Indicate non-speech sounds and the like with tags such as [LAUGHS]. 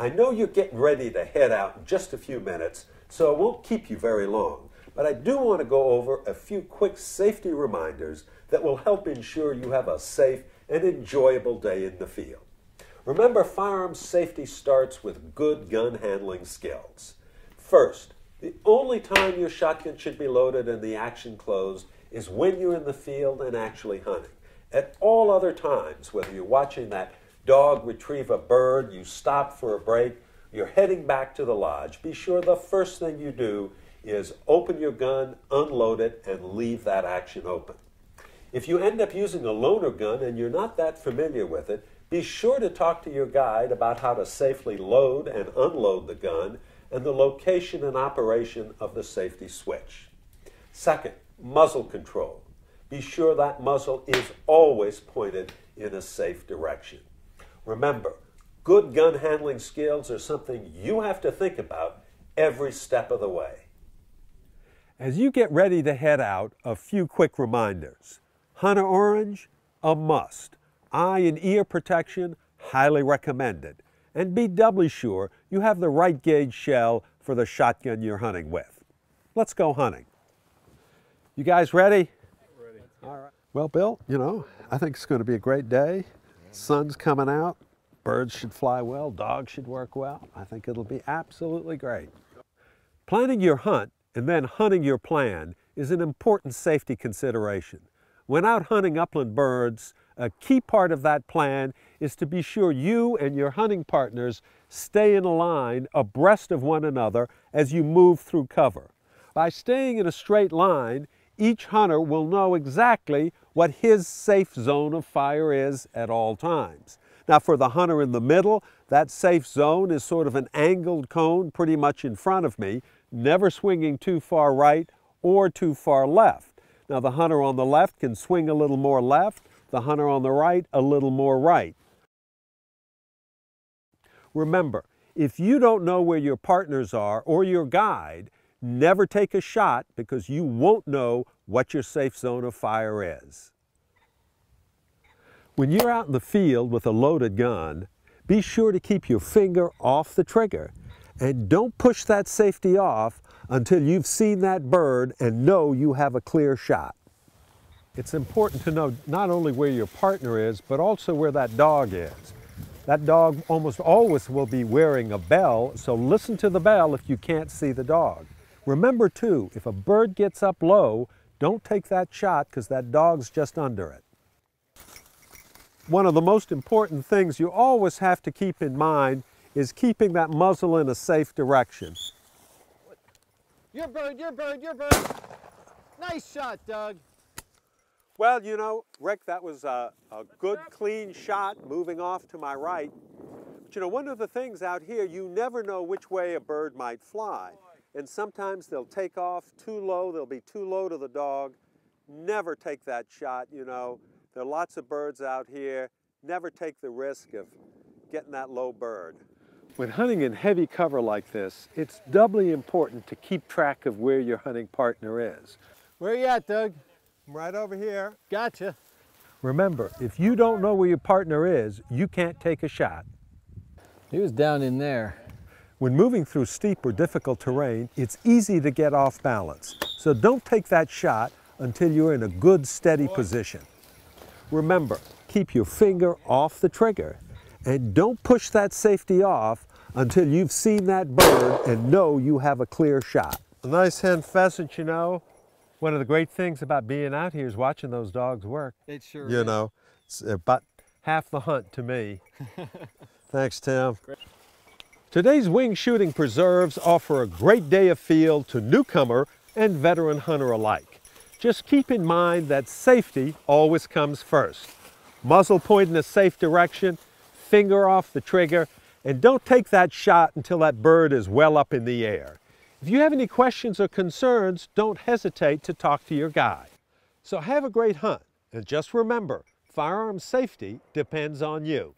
I know you're getting ready to head out in just a few minutes, so I won't keep you very long, but I do want to go over a few quick safety reminders that will help ensure you have a safe and enjoyable day in the field. Remember, firearms safety starts with good gun handling skills. First, the only time your shotgun should be loaded and the action closed is when you're in the field and actually hunting. At all other times, whether you're watching that dog retrieve a bird, you stop for a break, you're heading back to the lodge, be sure the first thing you do is open your gun, unload it, and leave that action open. If you end up using a loaner gun and you're not that familiar with it, be sure to talk to your guide about how to safely load and unload the gun and the location and operation of the safety switch. Second, muzzle control. Be sure that muzzle is always pointed in a safe direction. Remember, good gun handling skills are something you have to think about every step of the way. As you get ready to head out, a few quick reminders. Hunter Orange, a must. Eye and ear protection, highly recommended. And be doubly sure you have the right gauge shell for the shotgun you're hunting with. Let's go hunting. You guys ready? Ready. All right. Well, Bill, you know, I think it's going to be a great day. Sun's coming out. Birds should fly well. Dogs should work well. I think it'll be absolutely great. Planning your hunt and then hunting your plan is an important safety consideration. When out hunting upland birds, a key part of that plan is to be sure you and your hunting partners stay in a line abreast of one another as you move through cover. By staying in a straight line, each hunter will know exactly what his safe zone of fire is at all times. Now for the hunter in the middle, that safe zone is sort of an angled cone pretty much in front of me, never swinging too far right or too far left. Now the hunter on the left can swing a little more left, the hunter on the right a little more right. Remember, if you don't know where your partners are or your guide, never take a shot because you won't know what your safe zone of fire is. When you're out in the field with a loaded gun, be sure to keep your finger off the trigger and don't push that safety off until you've seen that bird and know you have a clear shot. It's important to know not only where your partner is, but also where that dog is. That dog almost always will be wearing a bell, so listen to the bell if you can't see the dog. Remember too, if a bird gets up low, don't take that shot because that dog's just under it. One of the most important things you always have to keep in mind is keeping that muzzle in a safe direction. Your bird, your bird, your bird. Nice shot, Doug. Well, you know, Rick, that was a, a, good, clean shot moving off to my right. But you know, one of the things out here, you never know which way a bird might fly. And sometimes they'll take off too low, they'll be too low to the dog. Never take that shot, you know. There are lots of birds out here. Never take the risk of getting that low bird. When hunting in heavy cover like this, it's doubly important to keep track of where your hunting partner is. Where you at, Doug? I'm right over here. Gotcha. Remember, if you don't know where your partner is, you can't take a shot. He was down in there. When moving through steep or difficult terrain, it's easy to get off balance. So don't take that shot until you're in a good, steady position. Remember, keep your finger off the trigger and don't push that safety off until you've seen that bird and know you have a clear shot. A nice hen pheasant, you know. One of the great things about being out here is watching those dogs work. It sure You is. know, it's uh, about half the hunt to me. [LAUGHS] Thanks, Tim. Great. Today's wing shooting preserves offer a great day of field to newcomer and veteran hunter alike. Just keep in mind that safety always comes first. Muzzle point in a safe direction, finger off the trigger, and don't take that shot until that bird is well up in the air. If you have any questions or concerns, don't hesitate to talk to your guide. So have a great hunt, and just remember, firearm safety depends on you.